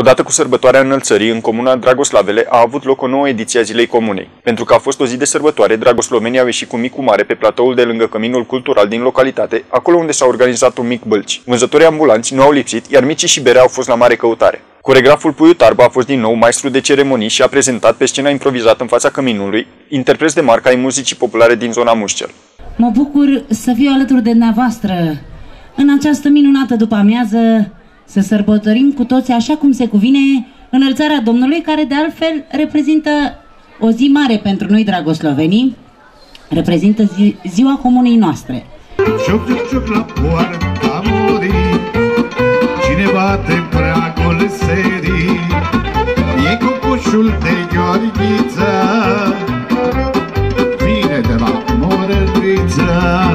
Odată cu sărbătoarea înălțării, în comuna Dragoslavele a avut loc o nouă ediție a Zilei Comunei. Pentru că a fost o zi de sărbătoare, dragoslovenii au ieșit cu micul mare pe platoul de lângă căminul cultural din localitate, acolo unde s-a organizat un mic bălci. Vânzătorii ambulanți nu au lipsit, iar micii și berea au fost la mare căutare. Coregraful Puiu Tarba a fost din nou maestru de ceremonii și a prezentat pe scena improvizată în fața căminului interpreți de marca ai muzicii populare din zona Mușcel. Mă bucur să fiu alături de dumneavoastră în această minunată după amiază să sărbătorim cu toți așa cum se cuvine înălțarea Domnului, care de altfel reprezintă o zi mare pentru noi dragoslovenii, reprezintă zi, ziua comunei noastre. Ciuc, ciuc, ciuc la poarta muri Cine bate pragul serii E cucușul de Gheorghiță. Vine de la Morălviță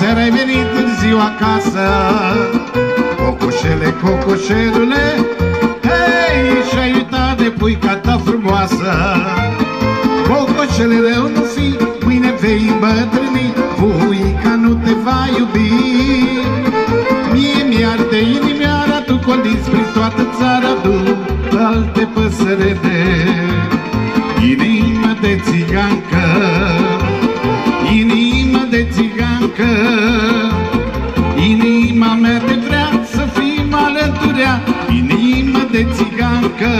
Aseară ai venit târziu acasă. Cocușele, cocușelule Hei, și-ai uitat de puica ta frumoasă. Cocoșele rău nu fi Mâine vei îmbătrâni Puica nu te va iubi. Mie mi-arde inimioara Tu coliți prin toată țara Tu alte păsărele Inima de țigancă. Inima de țigancă Inima mea te vrea să fim alăturea Inima de țigancă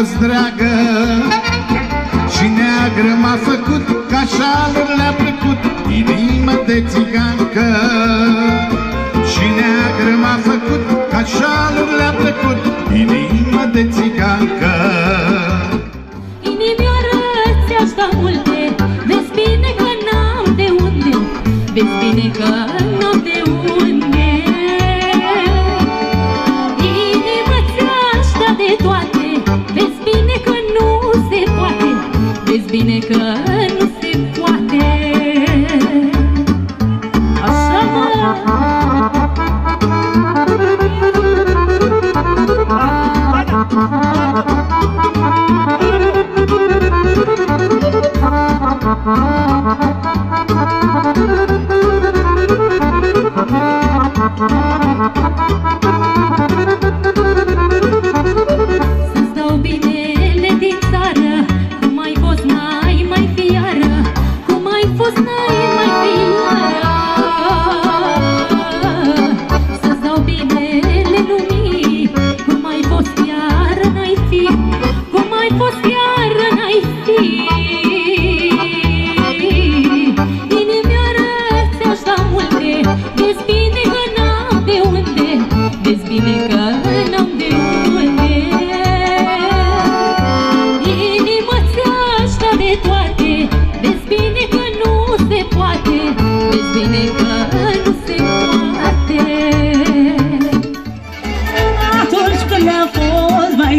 fost dragă Și neagră m-a făcut Ca șalul le-a plăcut Inima de țigancă. Și neagră m-a făcut Ca șalul le-a plăcut Inima de țigancă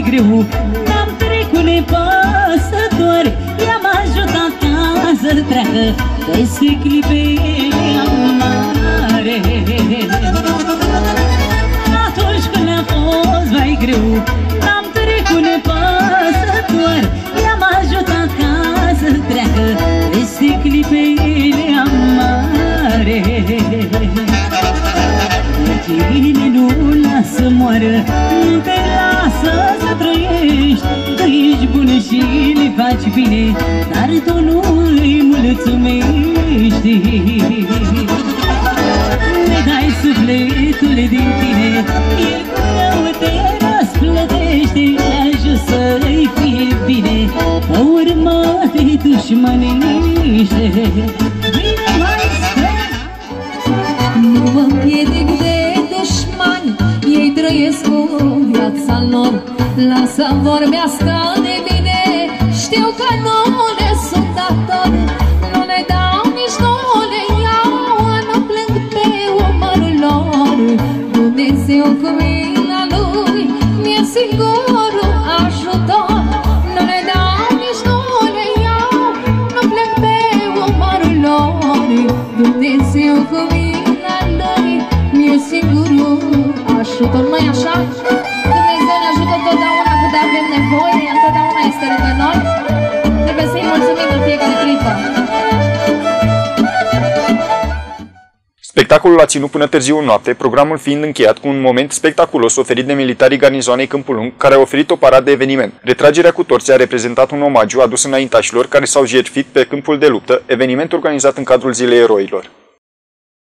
mai greu. Am trecut nepăsători I-am ajutat ca să treacă Peste clipele faci bine Dar tu nu îi mulțumești. Ne dai sufletul din tine El cu rău te răsplătește Te ajut să-i fie bine. Pe urmă te dușmănește Vine mai stai Nu mă împiedic de dușmani Ei trăiesc cu viața lor. Lasă-mi vorbească de Dumnezeu cu mila Lui mi-e singurul ajutor. Nu le dau nici nu le iau, nu plec pe umarul lor. Dumnezeu cu mila Lui mi-e singurul ajutor. Mai așa? Dumnezeu ne ajută totdeauna cât avem nevoie, întotdeauna este lângă noi. Spectacolul a ținut până târziu în noapte, programul fiind încheiat cu un moment spectaculos oferit de militarii garnizoanei Câmpul Lung, care au oferit o paradă de eveniment. Retragerea cu torții a reprezentat un omagiu adus înaintașilor care s-au jertfit pe câmpul de luptă, eveniment organizat în cadrul Zilei Eroilor.